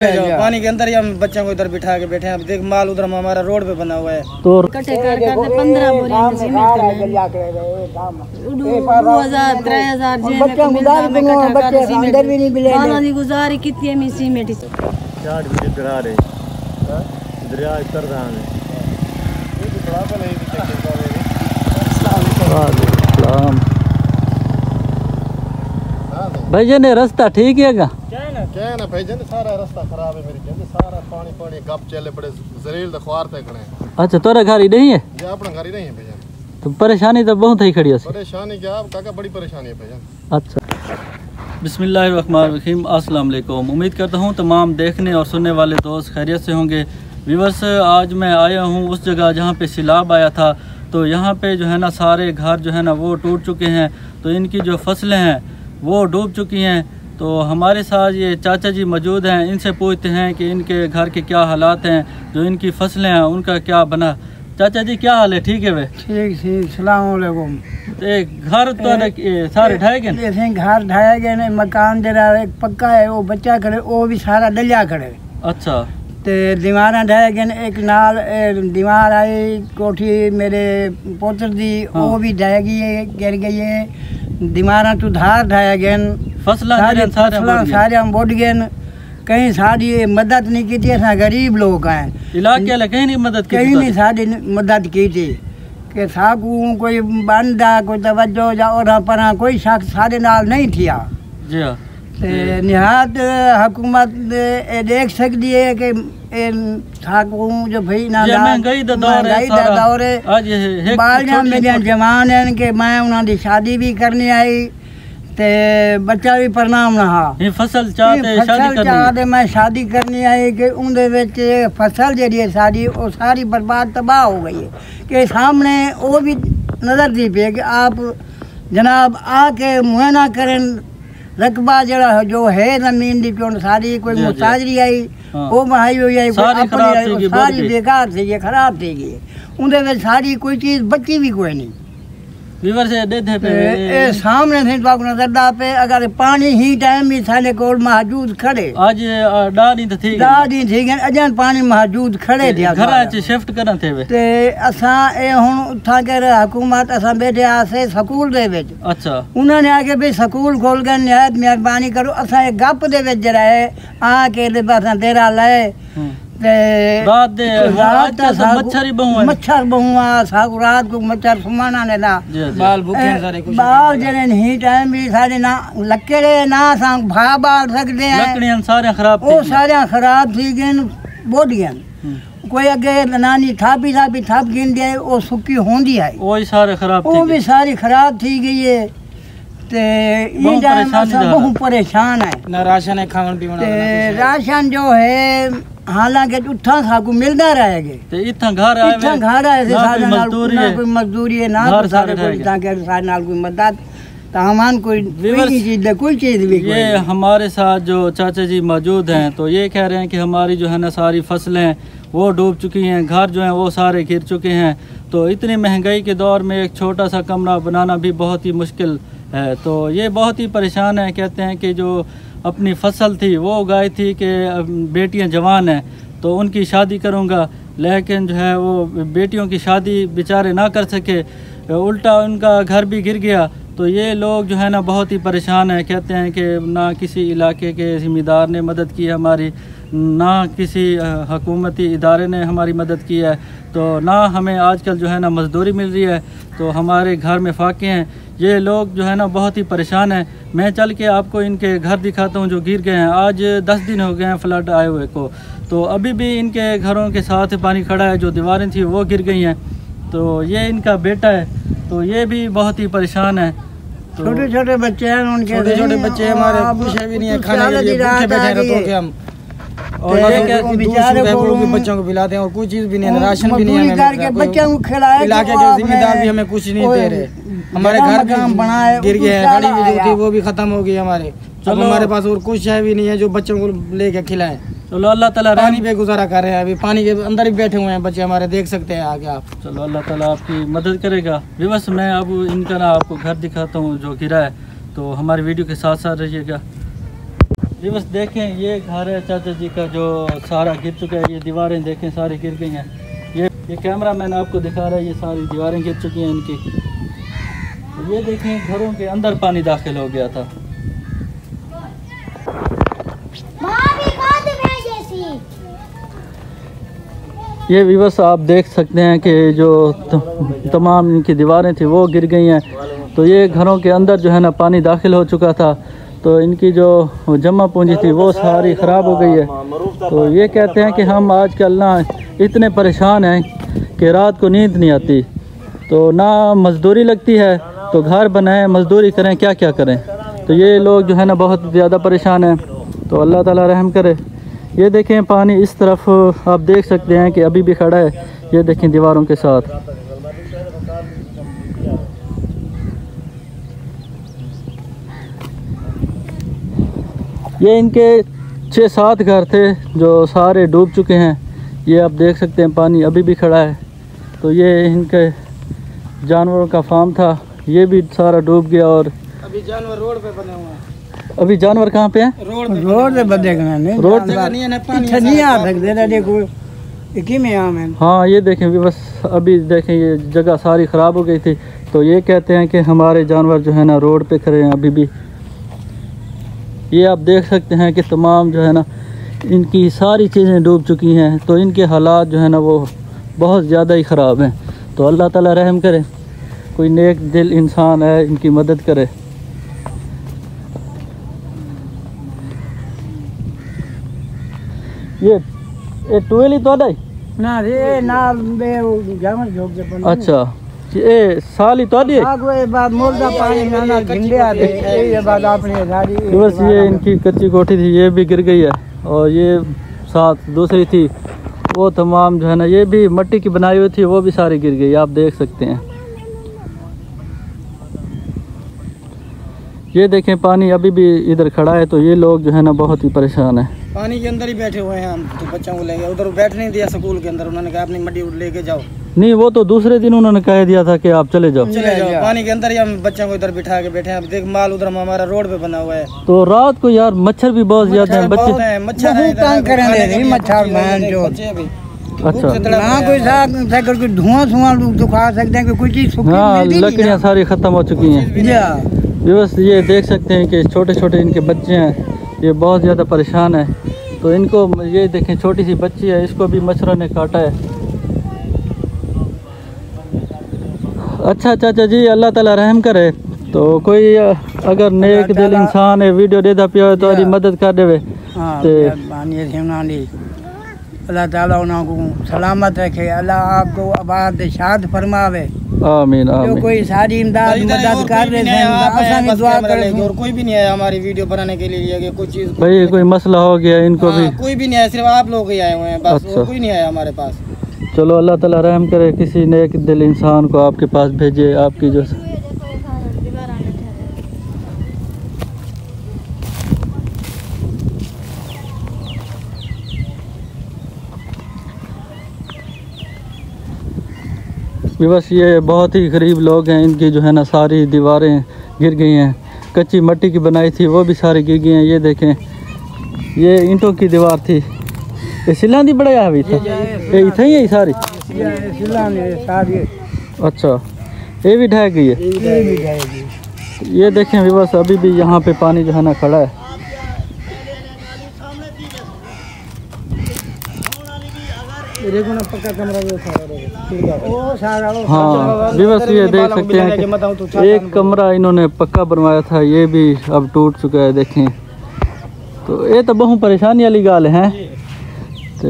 पानी के अंदर ही हम बच्चों को इधर बिठा के बैठे हैं। अब देख माल उधर हमारा रोड पे बना हुआ है। तो इकट्ठे कर पंद्रह बोरी सीमेंट है। कर सीमेंट। गुजारी कितनी में सीमेंट चाट भी करा रहे। दरिया कर रहा है? भाई ने रास्ता ठीक है का क्या ना भाई जन सारा रास्ता खराब है मेरी कहते सारा पानी पानी गप चले पड़े जरील तो ख्वार पे खड़े। अच्छा तोरा घर ही नहीं है ये अपना घर ही नहीं है भैया तो परेशानी तो बहुत ही खड़ी है परेशानी क्या आप काका बड़ी परेशानी है भैया अच्छा बिस्मिल्लाहिर्रहमानिर्रहीम अस्सलाम वालेकुम उम्मीद करता हूँ तमाम देखने और सुनने वाले दोस्त खैरियत से होंगे व्यूवर्स आज मैं आया हूँ उस जगह जहाँ पे सैलाब आया था तो यहाँ पे जो है ना सारे घर जो है ना वो टूट चुके हैं तो इनकी जो फ़सलें हैं वो डूब चुकी हैं तो हमारे साथ ये चाचा जी मौजूद हैं इनसे पूछते हैं कि इनके घर के क्या हालात हैं जो इनकी फ़सलें हैं उनका क्या बना। चाचा जी क्या हाल है? ठीक है वे? ठीक ठीक सलामकुम एक घर तो सारे ढाए गए घर ढाया गया ने मकान जरा एक पक्का है वो बच्चा खड़े वो भी सारा डलिया खड़े। अच्छा। ते दीवारा ढाया गए एक नाल दीवार आई कोठी मेरे पोतर दी हाँ। वो भी ढाया गई है गिर गई है। दीवारा तो धार ढाया गए न। फसला सारे सारे सारे हम बुढ़ गए न। कहीं साड़ी मदद नहीं की थी असां गरीब लोग हैं। इलाके वाले कहीं नहीं मदद की कहीं नहीं साड़ी मदद की थी। कि साकू कोई बंदा कोई तवज्जो या और पर कोई शख्स साढ़े नाल नहीं थिया। जी हाँ। ते निहात हुकूमत ये देख सकती है कि ठाकुर जो भई ना महँगाई दा दौर है महँगाई दा दौर जवान हैं कि मैं उन्हां दी शादी भी करनी आई ते बच्चा भी प्रणाम ना हा ये फ़सल चाहते शादी करनी चाहते मैं शादी करनी आई कि उंदे विच फ़सल जेड़ी है सारी ओ सारी बर्बाद तबाह हो गई है के सामने ओ भी नज़र दी पे कि आप जनाब आके मुहैना करें रकबा जड़ा जो है ज़मीन दी क्यों सारी कोई मुताजरी आई ਸਾਰੀ ਕੋਈ ਜੀ, ਜੀ। ਮੁਸਤਾਜਰੀ ਆਈ ਹਾਂ। ਉਹ ਮਹਾਈ ਹੋਈ ਆਈ ਕੋਈ ਸਾਰੀ ਆਪਣੀ ਖਰਾਬ ਆਈ, ਸੀਗੀ, ਉਹ ਬੁੱਝ ਸਾਰੀ ਗਈ। ਬੇਕਾਰ ਸੀ ਖਰਾਬ ਸੀ ਗਈ ਉਹਦੇ ਵਿੱਚ ਸਾਰੀ ਕੋਈ ਚੀਜ਼ ਬਚੀ ਵੀ ਕੋਈ ਨਹੀਂ विवर से दे थे पे। ए, ए सामने थे बागना दड्डा पे अगर पानी ही टाइम ही थाने कोल मौजूद खड़े। आज डाडी तो थी डाडी थी गन अजन पानी मौजूद खड़े दिया घर अच शिफ्ट करन थे वे। ते असा ए हुन उठा के हुकूमत असा बैठे आसे स्कूल दे विच। अच्छा। उन्होंने आके भी स्कूल खोल गन निहायत मेहरबानी करो असा ए गप दे विच जरा है आ के दे बस तेरा ले। मच्छर बहुआ मच्छर रात को मच्छर सुमाना ने ना बाल भूखे सारे कुछ बाल जने ही टाइम भी सारे ना लकड़े ना सांग भा बाल सकते हैं। लकड़ियाँ सारे खराब ओ सारे खराब थी गन बोडियाँ हम्म। कोई अगे नानी थापी थापी थाप गिन दे ओ सुकी होंदी है ओ सारे खराब ओ भी सारी खराब थी गई है। ते ई बहुत परेशान है ना राशन खावन पीवन राशन जो है हालाँकि उठा साकू मिलता रहेगा। ते इथा घर आए इथा घर आए से सारे नाल कोई मजदूरी है ना सारे कोई ताके सारे नाल कोई मदद। तो हमान कोई कोई चीज़ कोई चीज़ भी ये हमारे साथ जो चाचा जी मौजूद हैं तो ये कह रहे हैं कि हमारी जो है ना सारी फ़सलें वो डूब चुकी हैं घर जो हैं वो सारे गिर चुके हैं। तो इतनी महँगाई के दौर में एक छोटा सा कमरा बनाना भी बहुत ही मुश्किल है। तो ये बहुत ही परेशान है कहते हैं कि जो अपनी फ़सल थी, वो उगाई थी कि बेटियाँ जवान हैं तो उनकी शादी करूँगा। लेकिन जो है वो बेटियों की शादी बेचारे ना कर सके। उल्टा उनका घर भी गिर गया। तो ये लोग जो है ना बहुत ही परेशान हैं। कहते हैं कि ना किसी इलाके के ज़िम्मेदार ने मदद की हमारी, ना किसी हकूमती इदारे ने हमारी मदद की है। तो ना हमें आजकल जो है ना मज़दूरी मिल रही है। तो हमारे घर में फाके हैं। ये लोग जो है ना बहुत ही परेशान हैं। मैं चल के आपको इनके घर दिखाता हूँ जो गिर गए हैं। आज दस दिन हो गए हैं फ्लड आए हुए को। तो अभी भी इनके घरों के साथ पानी खड़ा है जो दीवारें थी वो गिर गई हैं। तो ये इनका बेटा है। तो ये भी बहुत ही परेशान है। छोटे तो छोटे बच्चे हैं उनके छोटे छोटे बच्चे हमारे। भी नहीं है खाने के लिए। राहत बैठे। के हम। और बेचारे को- बच्चों को पिलाते हैं और कोई चीज़ भी नहीं राशन भी नहीं करके बच्चों को खिलाए इलाके के जिम्मेदार भी हमें कुछ नहीं दे रहे। हमारे घर मकान बनाए, गिर गए हैं गाड़ी भी जो थी वो भी खत्म हो गई हमारे। अब चलो। हमारे पास और कुछ है भी नहीं है जो बच्चों को लेके खिलाए। चलो अल्लाह ताला पानी पे गुजारा कर रहे हैं अभी पानी के अंदर ही बैठे हुए हैं बच्चे हमारे देख सकते हैं आगे आप। चलो अल्लाह ताला आपकी मदद करेगा। विवश मैं अब इनका ना आपको घर दिखाता हूँ जो गिरा है। तो हमारी वीडियो के साथ साथ रहिएगा। जी बस देखें ये घर है चाचा जी का जो सारा गिर चुका है ये दीवारें देखें सारी गिर गई हैं। ये ये कैमरा मैन आपको दिखा रहा है ये सारी दीवारें गिर चुकी हैं इनकी। ये देखें घरों के अंदर पानी दाखिल हो गया था। ये विवस आप देख सकते हैं कि जो तमाम इनकी दीवारें थी वो गिर गई हैं। तो ये घरों के अंदर जो है ना पानी दाखिल हो चुका था। तो इनकी जो जमा पूंजी थी, वो सारी ख़राब हो गई है। तो ये कहते हैं कि हम आज कल ना इतने परेशान हैं कि रात को नींद नहीं आती। तो ना मज़दूरी लगती है तो घर बनाएँ, मज़दूरी करें क्या क्या करें। तो ये लोग जो है ना, बहुत ज़्यादा परेशान हैं। तो अल्लाह ताला रहम करे। ये देखें, पानी इस तरफ़ आप देख सकते हैं कि अभी भी खड़ा है। ये देखें दीवारों के साथ। ये इनके छः सात घर थे जो सारे डूब चुके हैं। ये आप देख सकते हैं पानी अभी भी खड़ा है। तो ये इनके जानवरों का फार्म था। ये भी सारा डूब गया और अभी जानवर रोड पे बने हुए हैं। अभी जानवर कहाँ पे हैं? रोड पे रोड पे रोड जगह नहीं है पानी इतना नहीं आ सकते ना देखो इकी में आम है हाँ ये देखें भी बस अभी देखें ये जगह सारी ख़राब हो गई थी। तो ये कहते हैं कि हमारे जानवर जो है ना रोड पे खड़े हैं अभी भी ये आप देख सकते हैं कि तमाम जो है ना इनकी सारी चीज़ें डूब चुकी हैं तो इनके हालात जो है ना वो बहुत ज़्यादा ही ख़राब हैं। तो अल्लाह ताला रहम करे कोई नेक दिल इंसान है इनकी मदद करे। ये ये ही तो ना रे ना अच्छा। ये साल तो है आगो ये बात मोलदा पानी ना ना झिंगे आते ये बात आपने सारी बस ये इनकी कच्ची कोठी थी ये भी गिर गई है और ये साथ दूसरी थी वो तमाम जो है ना ये भी मट्टी की बनाई हुई थी वो भी सारी गिर गई आप देख सकते हैं ये देखें पानी अभी भी इधर खड़ा है तो ये लोग जो है ना बहुत ही परेशान है पानी के अंदर ही बैठे हुए हैं हम तो बच्चों को लेके उधर बैठ नहीं दिया स्कूल के अंदर उन्होंने कहा अपनी मड्डी लेके जाओ नहीं वो तो दूसरे दिन उन्होंने कह दिया था कि आप चले जाओ। चले जाओ। पानी के अंदर ही हम बच्चों को इधर बिठा के बैठे हैं। देख माल उधर हमारा रोड पे बना हुआ है। तो रात को यार मच्छर भी बहुत ज़्यादा हैं बच्चे मच्छर हैं। अच्छा। कोई। कोई धुआँ धुआँ तो खा सकते हैं कि कोई चीज़ हाँ लकड़ियाँ सारी ख़त्म हो चुकी हैं। बस ये देख सकते हैं कि छोटे छोटे इनके बच्चे हैं। ये बहुत ज़्यादा परेशान है। तो इनको ये देखें छोटी सी बच्ची है इसको भी मच्छरों ने काटा है। अच्छा चाचा जी अल्लाह ताला रहम करे। तो कोई अगर नेक दिल इंसान है वीडियो देता पिया तो अजी मदद कर देवे। हाँ ते- उन्होंने। अल्लाह ताला उनको सलामत रखे। अल्लाह आपको आबाद शाद फरमावे। आमीन आमीन। जो कोई सारी इमदाद मदद कर रहे नहीं आया, आप थे आए असा भी दुआ कर। लेके और कोई भी नहीं आया हमारी वीडियो बनाने के लिए कि कोई चीज़ भाई कोई मसला हो गया इनको भी। हाँ, कोई भी नहीं आया सिर्फ़ आप लोग ही आए हुए हैं बस अच्छा। कोई नहीं आया हमारे पास। चलो, अल्लाह ताला रहम करे, किसी नेक दिल इंसान को आपके पास भेजे, आपकी जो बस ये बहुत ही गरीब लोग हैं, इनकी जो है ना सारी दीवारें गिर गई हैं। कच्ची मट्टी की बनाई थी, वो भी सारी गिर गई हैं, ये देखें। ये ईंटों की दीवार थी। ये सिला दी बड़ा हुई था ये इतना ही है सारी ये सिला ने सारी अच्छा ये भी ढह गई है ये भी जाएगी ये देखें भी बस अभी भी यहाँ पे पानी जो है ना खड़ा है हाँ भी बस ये देख सकते हैं कि एक कमरा इन्होंने पक्का बनवाया था ये भी अब टूट चुका है देखें तो ये तो बहुत परेशानी वाली गाल है तो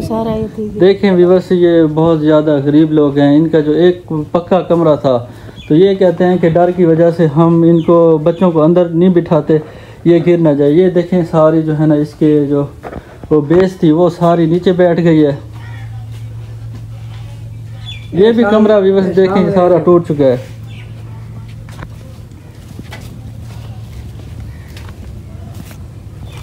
सारा ये थी देखें भी बस ये बहुत ज़्यादा गरीब लोग हैं। इनका जो एक पक्का कमरा था तो ये कहते हैं कि डर की वजह से हम इनको बच्चों को अंदर नहीं बिठाते। ये गिर ना जाए। ये देखें सारी जो है ना इसके जो वो बेस थी वो सारी नीचे बैठ गई है। ये भी कमरा भी बस देखें सारा टूट चुका है।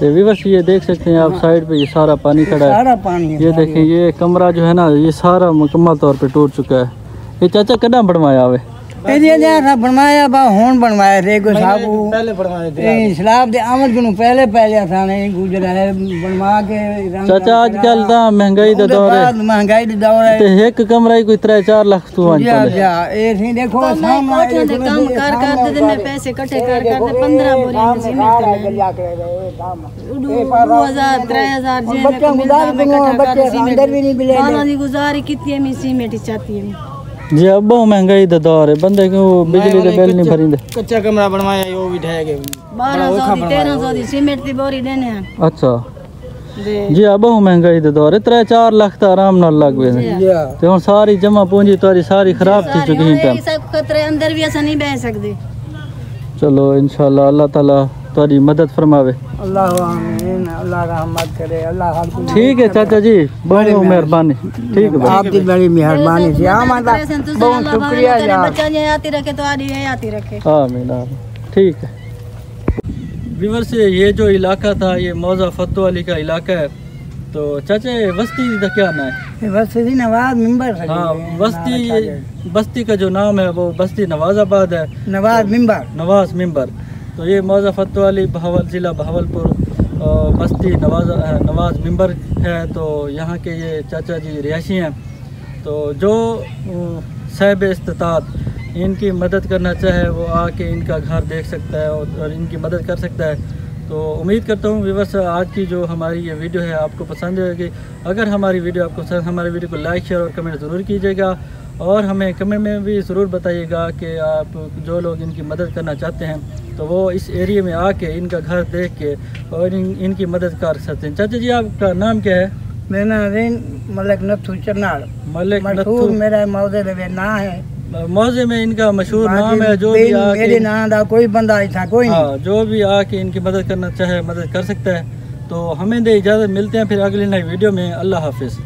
तो विवश ये देख सकते हैं आप साइड पे ये सारा पानी खड़ा है। सारा पानी है ये देखें ये कमरा जो है ना ये सारा मुकम्मल तौर पे टूट चुका है। ये चाचा कदा बनवाया हुए ਇਹਦੀਆਂ ਜਾਂ ਨਾ ਬਣਵਾਇਆ ਬਾ ਹੁਣ ਬਣਵਾਇਆ ਰੇ ਕੋ ਸਾਬੂ ਪਹਿਲੇ ਬਣਵਾਏ ਤੇ ਇਸਲਾਮ ਦੇ ਅਮਲ ਨੂੰ ਪਹਿਲੇ ਪੈ ਲਿਆ ਥਾਣੇ ਗੁਜਰਾ ਹੈ ਬਣਵਾ ਕੇ ਚਾਚਾ ਅੱਜ ਕੱਲ ਤਾਂ ਮਹਿੰਗਾਈ ਦਾ ਦੌਰ ਹੈ ਮਹਿੰਗਾਈ ਦਾ ਦੌਰ ਹੈ ਤੇ ਇੱਕ ਕਮਰਾ ਹੀ ਕੋਈ 3-4 ਲੱਖ ਤੋਂ ਆਂ ਚੱਲੇ ਜਾ ਇਹ ਸੀ ਦੇਖੋ ਸਾਹਮਣੇ ਕੋਠਿਆਂ ਦੇ ਕੰਮ ਕਰ ਕਰ ਦੇ ਨੇ ਪੈਸੇ ਇਕੱਠੇ ਕਰ ਕਰ ਦੇ 15 ਬੋਰੀ ਜ਼ਮੀਨ ਤੇ 2000 3000 ਜੇ ਬੱਚਾ ਗੁਜ਼ਾਰ ਬੱਚੇ ਅੰਦਰ ਵੀ ਨਹੀਂ ਮਿਲੇ ਬਾਲਾ ਦੀ ਗੁਜ਼ਾਰੀ ਕੀਤੀ ਹੈ ਮੈਂ ਸੀਮੇਟੀ ਚਾਹਤੀ ਹੈ जी अब बहुत महँगाई दा दौर है। बंदे को बिजली दे बिल नहीं भरिंदे। कच्चा कमरा बनवाया वो भी ढह गए। 1200 दी 1300 दी सीमेंट दी बोरी देने हैं। अच्छा। जी अब बहुत महँगाई दा दौर है। त्रै चार लाख तो आराम नाल लग गए ते हुन सारी जमा पूंजी तारी सारी खराब थी चुकी है सब खतरे अंदर भी ऐसा नहीं बह सकते चलो इंशाल्लाह अल्लाह ताला तारी मदद फरमावे अल्लाह आमीन अल्लाह रहमत करे अल्लाह हर कोई ठीक है चाचा जी बहुत मेहरबानी। ठीक है आपकी बड़ी मेहरबानी थी हमारा बहुत शुक्रिया तेरे यार। बच्चा ये आती रखे तो आदि आती रखे। आमीन आमीन। ठीक है। विवर से ये जो इलाका था ये मौजा फतो अली का इलाका है। तो चाचा ये बस्ती का क्या नाम है? सी नवाज़ मिंबर है। हाँ बस्ती बस्ती का जो नाम है वो बस्ती नवाजाबाद है। नवाज़ मिंबर। नवाज़ मिंबर। तो ये मौजा फतो अली बहावल ज़िला भावलपुर बस्ती नवाज़ नवाज़ मिंबर है। तो यहाँ के ये चाचा जी रिहायशी हैं। तो जो साहिब इस्तात इनकी मदद करना चाहे, वो आके इनका घर देख सकता है और और इनकी मदद कर सकता है। तो उम्मीद करता हूँ विवर्स आज की जो हमारी ये वीडियो है, आपको पसंद आएगी। अगर हमारी वीडियो आपको पसंद हमारी वीडियो को लाइक शेयर और कमेंट ज़रूर कीजिएगा। और हमें कमेंट में भी ज़रूर बताइएगा कि आप जो लोग इनकी मदद करना चाहते हैं तो वो इस एरिया में आके इनका घर देख के और इन, इनकी मदद कर सकते हैं। चाचा जी आपका नाम क्या है? मेरा नाम रेन मलक नथु चरनाड़ मलिक मशहूर मेरा मौजे दे ना है। मौजे में इनका मशहूर नाम है जो भी मेरे आके नाम दा कोई बंदा ऐसा कोई नहीं। हाँ जो भी आके इनकी मदद करना चाहे मदद कर सकता है। तो हमें दे इजाज़त मिलते हैं फिर अगली नई वीडियो में। अल्लाह हाफिज़।